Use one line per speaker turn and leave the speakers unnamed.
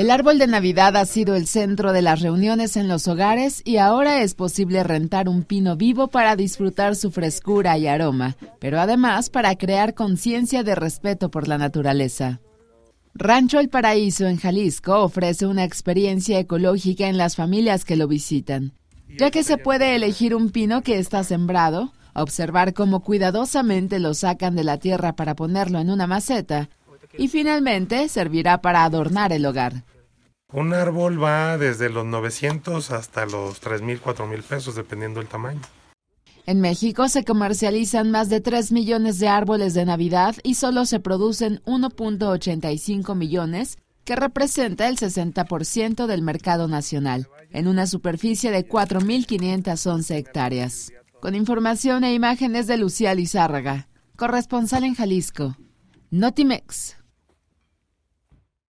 El árbol de Navidad ha sido el centro de las reuniones en los hogares y ahora es posible rentar un pino vivo para disfrutar su frescura y aroma, pero además para crear conciencia de respeto por la naturaleza. Rancho El Paraíso en Jalisco ofrece una experiencia ecológica en las familias que lo visitan, ya que se puede elegir un pino que está sembrado, observar cómo cuidadosamente lo sacan de la tierra para ponerlo en una maceta y finalmente servirá para adornar el hogar.
Un árbol va desde los 900 hasta los 3 mil, 4 mil pesos, dependiendo del tamaño.
En México se comercializan más de 3 millones de árboles de Navidad y solo se producen 1.85 millones, que representa el 60% del mercado nacional, en una superficie de 4.511 hectáreas. Con información e imágenes de Lucía Lizárraga, corresponsal en Jalisco. Notimex.